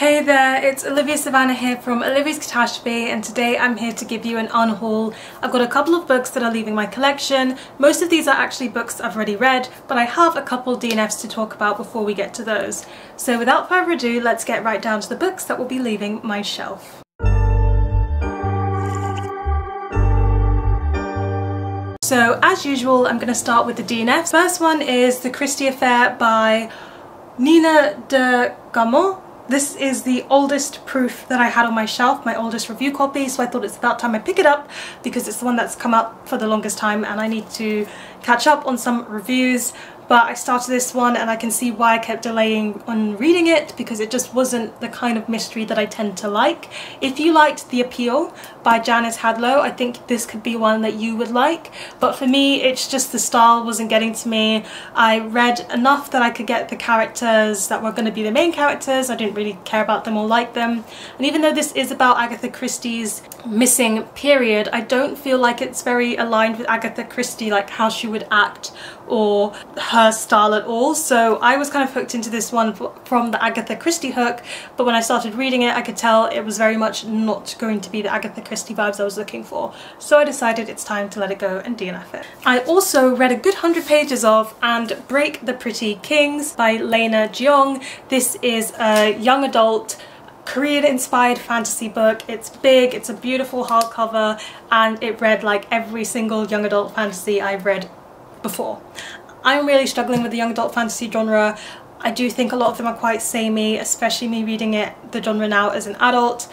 Hey there, it's Olivia Savannah here from Olivia's Catastrophe and today I'm here to give you an unhaul. I've got a couple of books that are leaving my collection. Most of these are actually books I've already read, but I have a couple DNFs to talk about before we get to those. So without further ado, let's get right down to the books that will be leaving my shelf. So as usual, I'm going to start with the DNFs. First one is The Christie Affair by Nina de Gramont this is the oldest proof that I had on my shelf, my oldest review copy, so I thought it's about time I pick it up because it's the one that's come out for the longest time and I need to catch up on some reviews but I started this one and I can see why I kept delaying on reading it because it just wasn't the kind of mystery that I tend to like. If you liked The Appeal by Janice Hadlow, I think this could be one that you would like, but for me it's just the style wasn't getting to me. I read enough that I could get the characters that were going to be the main characters, I didn't really care about them or like them, and even though this is about Agatha Christie's missing period, I don't feel like it's very aligned with Agatha Christie, like how she would act or her style at all. So I was kind of hooked into this one from the Agatha Christie hook, but when I started reading it, I could tell it was very much not going to be the Agatha Christie vibes I was looking for. So I decided it's time to let it go and DNF it. I also read a good hundred pages of And Break the Pretty Kings by Lena Jeong. This is a young adult Korean inspired fantasy book. It's big, it's a beautiful hardcover, and it read like every single young adult fantasy I've read before. I'm really struggling with the young adult fantasy genre. I do think a lot of them are quite samey, especially me reading it, the genre now as an adult.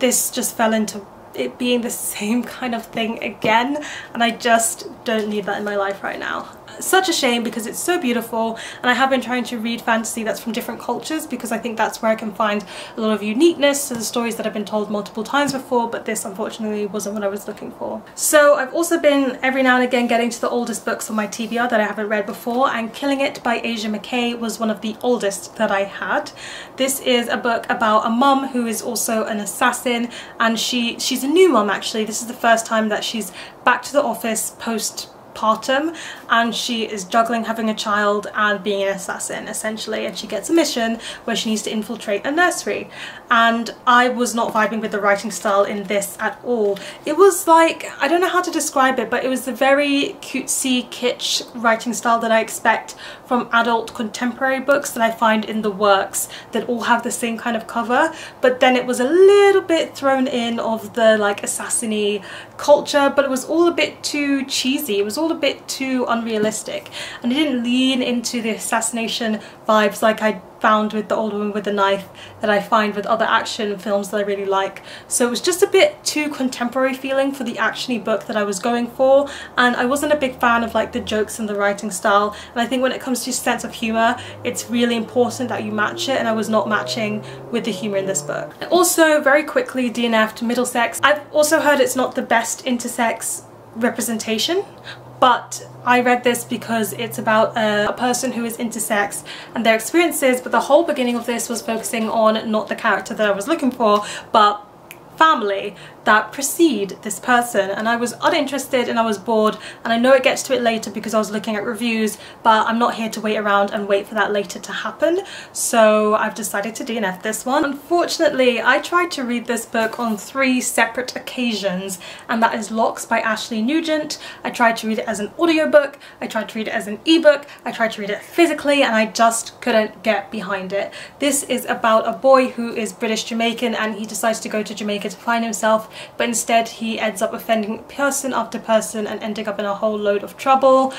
This just fell into it being the same kind of thing again and I just don't need that in my life right now such a shame because it's so beautiful and I have been trying to read fantasy that's from different cultures because I think that's where I can find a lot of uniqueness to the stories that I've been told multiple times before but this unfortunately wasn't what I was looking for. So I've also been every now and again getting to the oldest books on my TBR that I haven't read before and Killing It by Asia Mackay was one of the oldest that I had. This is a book about a mum who is also an assassin and she she's a new mum actually. This is the first time that she's back to the office post partum and she is juggling having a child and being an assassin essentially and she gets a mission where she needs to infiltrate a nursery and I was not vibing with the writing style in this at all. It was like, I don't know how to describe it but it was the very cutesy kitsch writing style that I expect from adult contemporary books that I find in the works that all have the same kind of cover but then it was a little bit thrown in of the like assassiny culture but it was all a bit too cheesy. It was all a bit too unrealistic and it didn't lean into the assassination vibes like I found with The Old Woman with the Knife that I find with other action films that I really like. So it was just a bit too contemporary feeling for the actiony book that I was going for and I wasn't a big fan of like the jokes and the writing style and I think when it comes to sense of humour it's really important that you match it and I was not matching with the humour in this book. Also very quickly DNF'd Middlesex. I've also heard it's not the best intersex representation but I read this because it's about a, a, person who is intersex and their experiences but the whole beginning of this was focusing on not the character that I was looking for but family that precede this person and I was uninterested and I was bored and I know it gets to it later because I was looking at reviews but I'm not here to wait around and wait for that later to happen so I've decided to DNF this one. Unfortunately I tried to read this book on three separate occasions and that is Locks by Ashleigh Nugent. I tried to read it as an audiobook, I tried to read it as an ebook, I tried to read it physically and I just couldn't get behind it. This is about a boy who is British Jamaican and he decides to go to Jamaica to find himself but instead he ends up offending person after person and ending up in a whole load of trouble.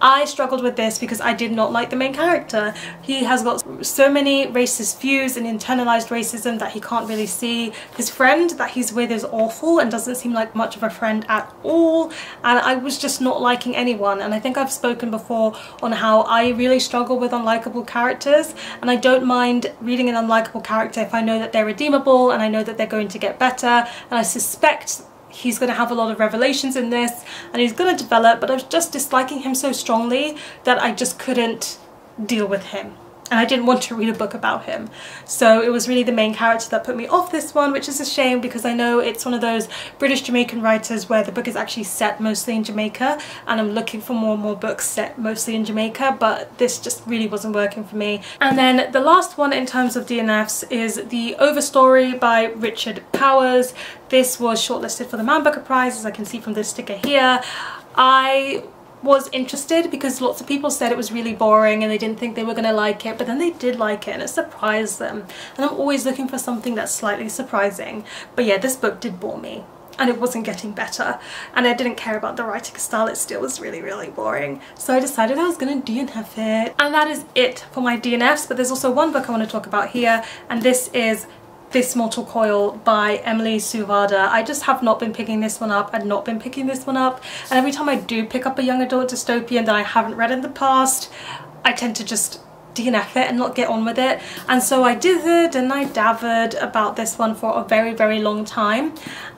I struggled with this because I did not like the main character. He has got so many racist views and internalized racism that he can't really see. His friend that he's with is awful and doesn't seem like much of a friend at all and I was just not liking anyone and I think I've spoken before on how I really struggle with unlikable characters and I don't mind reading an unlikable character if I know that they're redeemable and I know that they're going to get better and I suspect he's going to have a lot of revelations in this and he's going to develop but I was just disliking him so strongly that I just couldn't deal with him. And I didn't want to read a book about him. So it was really the main character that put me off this one, which is a shame because I know it's one of those British Jamaican writers where the book is actually set mostly in Jamaica and I'm looking for more and more books set mostly in Jamaica, but this just really wasn't working for me. And then the last one in terms of DNFs is The Overstory by Richard Powers. This was shortlisted for the Man Booker Prize, as I can see from this sticker here. I was interested because lots of people said it was really boring and they didn't think they were going to like it but then they did like it and it surprised them. And I'm always looking for something that's slightly surprising. But yeah this book did bore me and it wasn't getting better. And I didn't care about the writing style it still was really really boring. So I decided I was gonna DNF it and that is it for my DNFs but there's also one book I want to talk about here and this is this Mortal Coil by Emily Suvada. I just have not been picking this one up and not been picking this one up and every time I do pick up a young adult dystopian that I haven't read in the past I tend to just DNF it and not get on with it. And so I dithered and I davered about this one for a very very long time.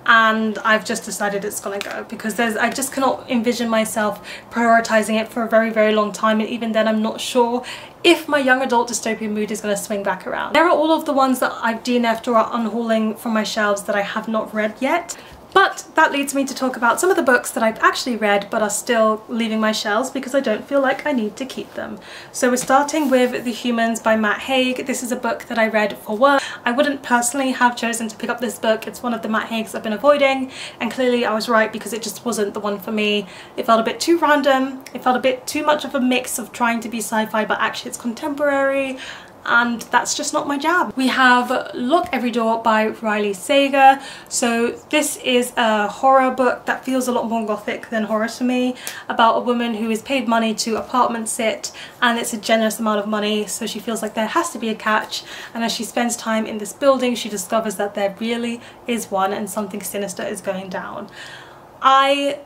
And I've just decided it's gonna go because there's I just cannot envision myself prioritizing it for a very very long time. And even then I'm not sure if my young adult dystopian mood is to swing back around. There are all of the ones that I've DNF'd or are unhauling from my shelves that I have not read yet but that leads me to talk about some of the books that I've actually read but are still leaving my shelves because I don't feel like I need to keep them. So we're starting with The Humans by Matt Haig. This is a book that I read for work. I wouldn't personally have chosen to pick up this book. It's one of the Matt Haigs I've been avoiding and clearly I was right because it just wasn't the one for me. It felt a bit too random. It felt a bit too much of a mix of trying to be sci-fi but actually it's contemporary and that's just not my jam. We have Lock Every Door by Riley Sager. So this is a horror book that feels a lot more gothic than horror to me about a woman who is paid money to apartment sit and it's a generous amount of money so she feels like there has to be a catch and as she spends time in this building she discovers that there really is one and something sinister is going down. I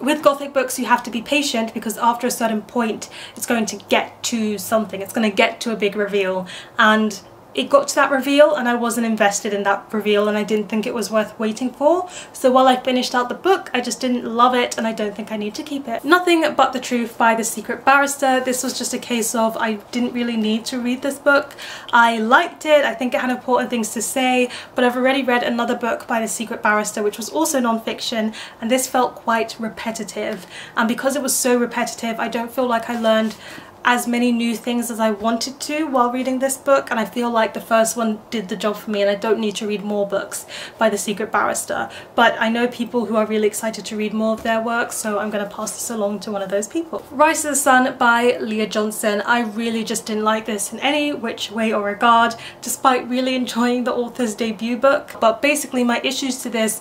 with gothic books you have to be patient because after a certain point it's going to get to something. It's going to get to a big reveal. And it got to that reveal and I wasn't invested in that reveal and I didn't think it was worth waiting for. So while I finished out the book, I just didn't love it and I don't think I need to keep it. Nothing But the Truth by The Secret Barrister. This was just a case of I didn't really need to read this book. I liked it, I think it had important things to say, but I've already read another book by The Secret Barrister which was also non-fiction and this felt quite repetitive. And because it was so repetitive, I don't feel like I learned as many new things as I wanted to while reading this book and I feel like the first one did the job for me and I don't need to read more books by The Secret Barrister but I know people who are really excited to read more of their work so I'm going to pass this along to one of those people. Rise of the Sun by Leah Johnson. I really just didn't like this in any which way or regard despite really enjoying the author's debut book but basically my issues to this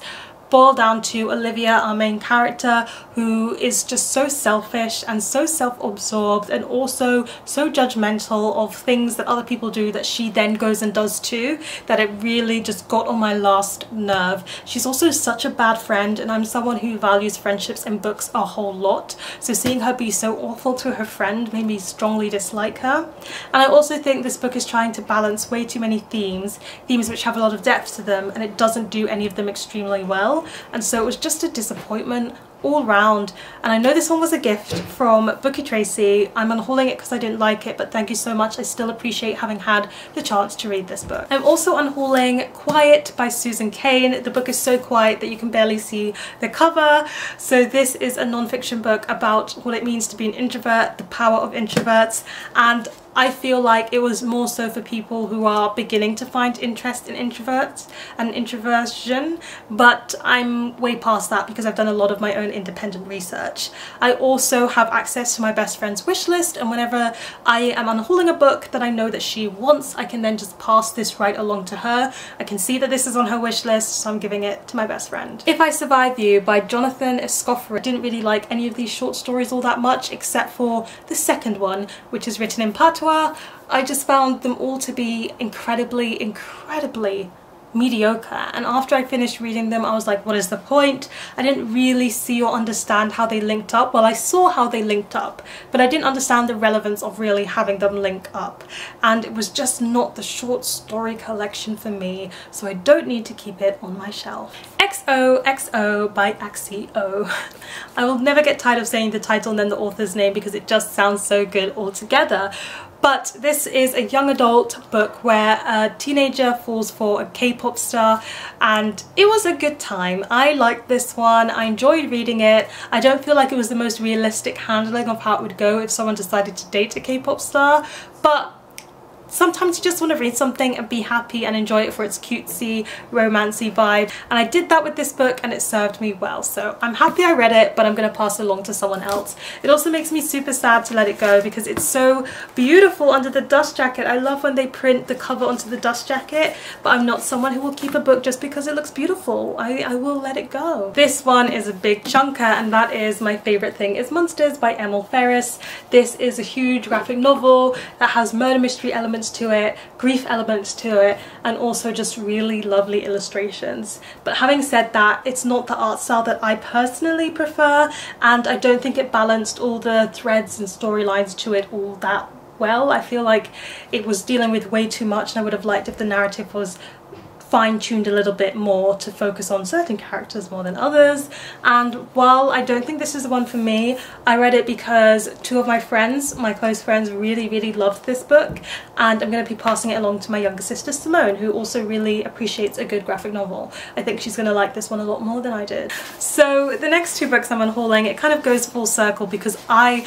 boil down to Olivia, our main character, who is just so selfish and so self-absorbed and also so judgmental of things that other people do that she then goes and does too, that it really just got on my last nerve. She's also such a bad friend and I'm someone who values friendships and books a whole lot, so seeing her be so awful to her friend made me strongly dislike her. And I also think this book is trying to balance way too many themes, themes which have a lot of depth to them, and it doesn't do any of them extremely well and so it was just a disappointment all round and I know this one was a gift from Bookie Tracy. I'm unhauling it because I didn't like it but thank you so much. I still appreciate having had the chance to read this book. I'm also unhauling Quiet by Susan Cain. The book is so quiet that you can barely see the cover. So this is a non-fiction book about what it means to be an introvert, the power of introverts and I feel like it was more so for people who are beginning to find interest in introverts and introversion but I'm way past that because I've done a lot of my own independent research. I also have access to my best friend's wish list and whenever I am unhauling a book that I know that she wants I can then just pass this right along to her. I can see that this is on her wish list so I'm giving it to my best friend. If I Survive You by Jonathan Escoffery. I didn't really like any of these short stories all that much except for the second one which is written in patois I just found them all to be incredibly, incredibly mediocre and after I finished reading them I was like what is the point? I didn't really see or understand how they linked up. Well I saw how they linked up but I didn't understand the relevance of really having them link up and it was just not the short story collection for me so I don't need to keep it on my shelf. XOXO by Axio. I will never get tired of saying the title and then the author's name because it just sounds so good altogether but this is a young adult book where a teenager falls for a K-pop star and it was a good time. I liked this one, I enjoyed reading it. I don't feel like it was the most realistic handling of how it would go if someone decided to date a K-pop star, but sometimes you just want to read something and be happy and enjoy it for its cutesy, romancy vibe. And I did that with this book and it served me well. So I'm happy I read it, but I'm going to pass it along to someone else. It also makes me super sad to let it go because it's so beautiful under the dust jacket. I love when they print the cover onto the dust jacket, but I'm not someone who will keep a book just because it looks beautiful. I, I will let it go. This one is a big chunker and that is my favourite thing is Monsters by Emil Ferris. This is a huge graphic novel that has murder mystery elements elements to it, grief elements to it, and also just really lovely illustrations. But having said that, it's not the art style that I personally prefer, and I don't think it balanced all the threads and storylines to it all that well. I feel like it was dealing with way too much and I would have liked if the narrative was fine-tuned a little bit more to focus on certain characters more than others. And while I don't think this is the one for me I read it because two of my friends my close friends really really loved this book. And I'm going to be passing it along to my younger sister Simone who also really appreciates a good graphic novel. I think she's going to like this one a lot more than I did. So the next two books I'm unhauling it kind of goes full circle because I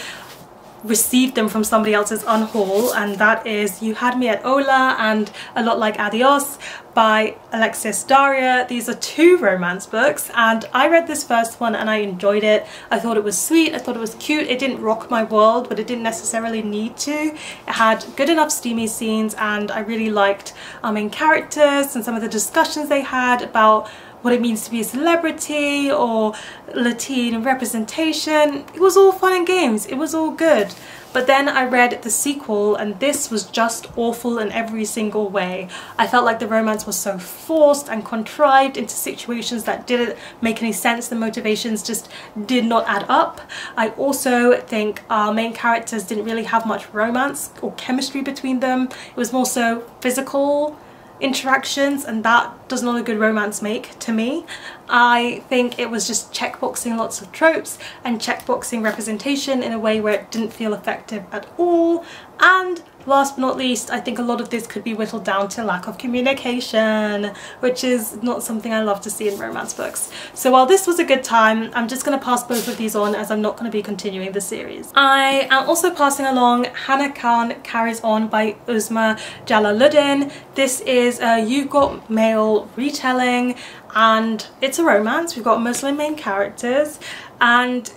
received them from somebody else's unhaul and that is You Had Me at Hola and A Lot Like Adios by Alexis Daria. These are two romance books and I read this first one and I enjoyed it. I thought it was sweet, I thought it was cute, it didn't rock my world but it didn't necessarily need to. It had good enough steamy scenes and I really liked um, our main characters and some of the discussions they had about what it means to be a celebrity or Latin representation. It was all fun and games. It was all good. But then I read the sequel and this was just awful in every single way. I felt like the romance was so forced and contrived into situations that didn't make any sense. The motivations just did not add up. I also think our main characters didn't really have much romance or chemistry between them. It was more so physical interactions and that does not a good romance make to me. I think it was just checkboxing lots of tropes and checkboxing representation in a way where it didn't feel effective at all and Last but not least, I think a lot of this could be whittled down to lack of communication, which is not something I love to see in romance books. So while this was a good time, I'm just going to pass both of these on as I'm not going to be continuing the series. I am also passing along Hana Khan Carries On by Uzma Jalaluddin. This is uh, a You Got Mail retelling and it's a romance. We've got Muslim main characters and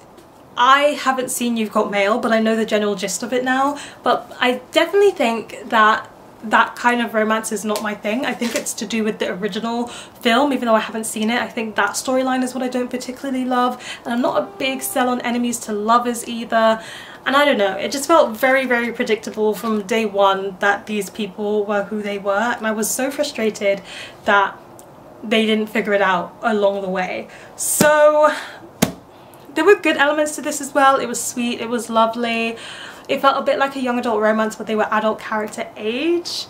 I haven't seen You've Got Mail, but I know the general gist of it now. But I definitely think that that kind of romance is not my thing. I think it's to do with the original film, even though I haven't seen it. I think that storyline is what I don't particularly love. And I'm not a big sell on enemies to lovers either. And I don't know, it just felt very, very predictable from day one that these people were who they were. And I was so frustrated that they didn't figure it out along the way. So there were good elements to this as well. It was sweet, it was lovely. It felt a bit like a young adult romance but they were adult character age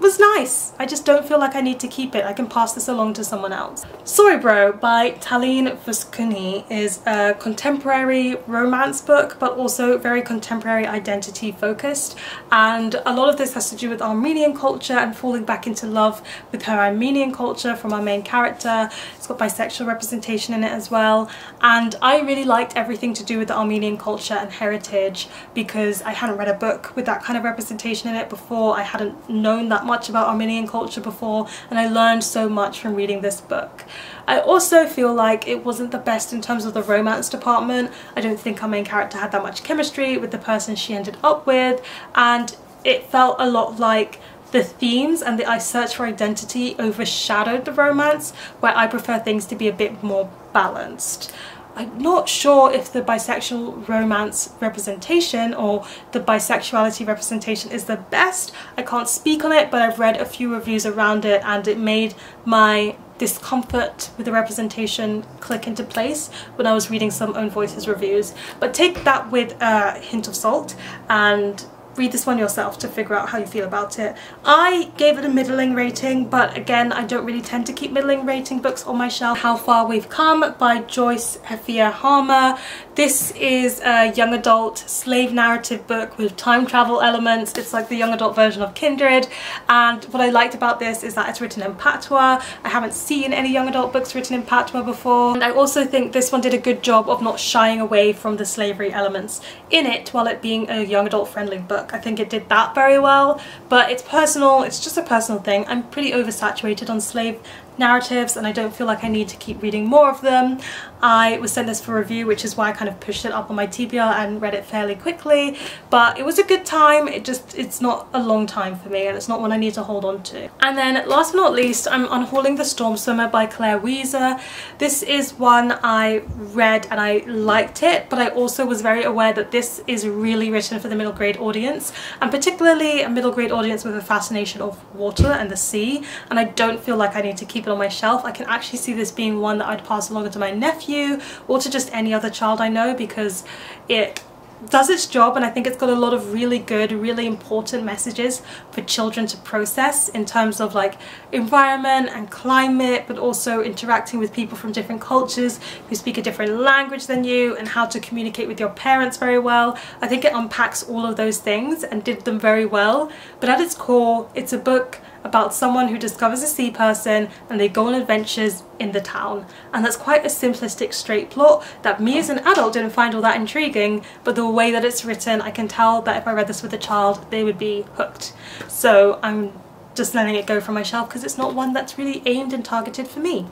was nice. I just don't feel like I need to keep it. I can pass this along to someone else. Sorry Bro by Taleen Voskuni is a contemporary romance book but also very contemporary identity focused and a lot of this has to do with Armenian culture and falling back into love with her Armenian culture from our main character. It's got bisexual representation in it as well and I really liked everything to do with the Armenian culture and heritage because I hadn't read a book with that kind of representation in it before. I hadn't known that much about Armenian culture before and I learned so much from reading this book. I also feel like it wasn't the best in terms of the romance department. I don't think our main character had that much chemistry with the person she ended up with and it felt a lot like the themes and the I search for identity overshadowed the romance where I prefer things to be a bit more balanced. I'm not sure if the bisexual romance representation or the bisexuality representation is the best. I can't speak on it, but I've read a few reviews around it and it made my discomfort with the representation click into place when I was reading some Own Voices reviews. But take that with a hint of salt and read this one yourself to figure out how you feel about it. I gave it a middling rating, but again, I don't really tend to keep middling rating books on my shelf. How Far We've Come by Joyce Efia Harmer. This is a young adult slave narrative book with time travel elements. It's like the young adult version of Kindred and what I liked about this is that it's written in patois. I haven't seen any young adult books written in patois before and I also think this one did a good job of not shying away from the slavery elements in it while it being a young adult friendly book. I think it did that very well but it's personal, it's just a personal thing. I'm pretty oversaturated on slave narratives and I don't feel like I need to keep reading more of them. I was sent this for review which is why I kind of pushed it up on my TBR and read it fairly quickly but it was a good time it just it's not a long time for me and it's not one I need to hold on to. And then last but not least I'm unhauling The Storm Swimmer by Clare Weze. This is one I read and I liked it but I also was very aware that this is really written for the middle grade audience and particularly a middle grade audience with a fascination of water and the sea and I don't feel like I need to keep keep it on my shelf. I can actually see this being one that I'd pass along to my nephew or to just any other child I know because it does its job and I think it's got a lot of really good, really important messages for children to process in terms of like environment and climate but also interacting with people from different cultures who speak a different language than you and how to communicate with your parents very well. I think it unpacks all of those things and did them very well but at its core it's a book about someone who discovers a sea person and they go on adventures in the town. And that's quite a simplistic straight plot that me as an adult didn't find all that intriguing, but the way that it's written, I can tell that if I read this with a child, they would be hooked. So I'm just letting it go from my shelf because it's not one that's really aimed and targeted for me.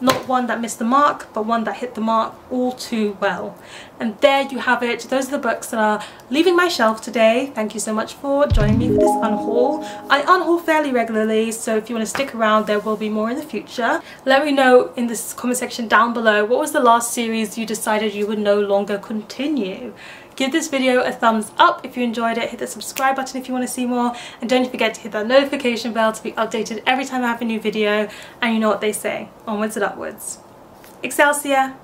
Not one that missed the mark, but one that hit the mark all too well. And there you have it. Those are the books that are leaving my shelf today. Thank you so much for joining me for this unhaul. I unhaul fairly regularly, so if you want to stick around, there will be more in the future. Let me know in this comment section down below, what was the last series you decided you would no longer continue? Give this video a thumbs up if you enjoyed it, hit the subscribe button if you want to see more, and don't forget to hit that notification bell to be updated every time I have a new video, and you know what they say, onwards and upwards. Excelsior!